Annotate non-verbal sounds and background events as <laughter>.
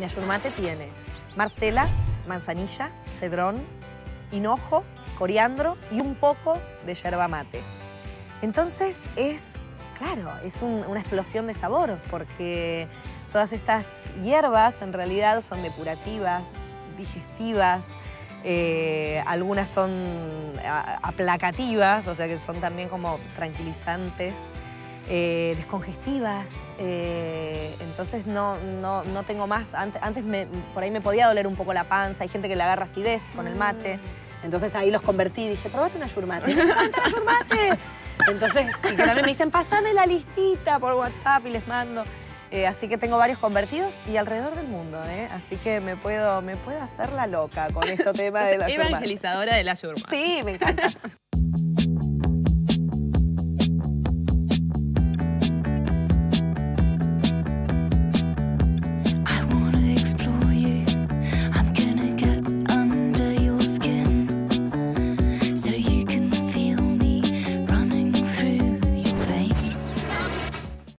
Ayurmate tiene marcela, manzanilla, cedrón, hinojo, coriandro y un poco de yerba mate. Entonces es, claro, es una explosión de sabor porque todas estas hierbas en realidad son depurativas, digestivas, eh, algunas son aplacativas, o sea que son también como tranquilizantes. Eh, descongestivas, eh, entonces no, no, no, tengo más. Antes, antes por ahí me podía doler un poco la panza, hay gente que le agarra acidez con el mate, mm. entonces ahí los convertí, dije, probate una yurmate, me encanta la yurmate. Entonces, y también me dicen, pasame la listita por WhatsApp y les mando. Eh, así que tengo varios convertidos y alrededor del mundo, ¿eh? Así que me puedo, me puedo hacer la loca con este <laughs> tema de la yurma. Evangelizadora de la yurma. Sí, me encanta.